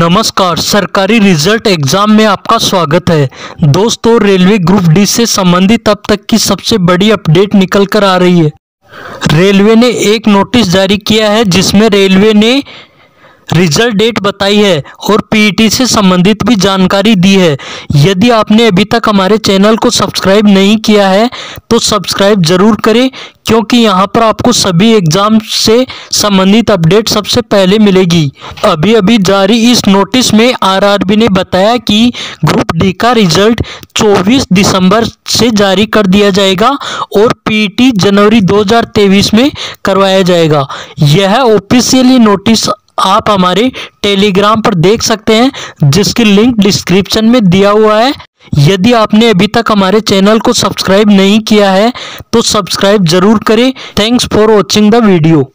नमस्कार, सरकारी result exam में आपका स्वागत है। दोस्तों, रेलवे ग्रुप डी से संबंधित अब तक की सबसे बड़ी अपडेट निकल कर आ रही है। रेलवे ने एक नोटिस जारी किया है, जिसमें रेलवे ने रिज़ल्ट डेट बताई है और पीईटी से संबंधित भी जानकारी दी है। यदि आपने अभी तक हमारे चैनल को सब्सक्राइब नहीं किया है तो सब्सक्राइब ज़रूर करें, क्योंकि यहाँ पर आपको सभी एग्ज़ाम से संबंधित अपडेट सबसे पहले मिलेगी। अभी अभी जारी इस नोटिस में आरआरबी ने बताया कि ग्रुप डी का रिज़ल्ट 24 दिसंबर से जारी कर दिया जाएगा और पीटी जनवरी 2023 में करवाया जाएगा। यह ऑफिशियली नोटिस आप हमारे टेलीग्राम पर देख सकते हैं, जिसकी लिंक डिस्क्रिप्शन में दिया हुआ है। यदि आपने अभी तक हमारे चैनल को सब्सक्राइब नहीं किया है तो सब्सक्राइब ज़रूर करें। Thanks for watching the video.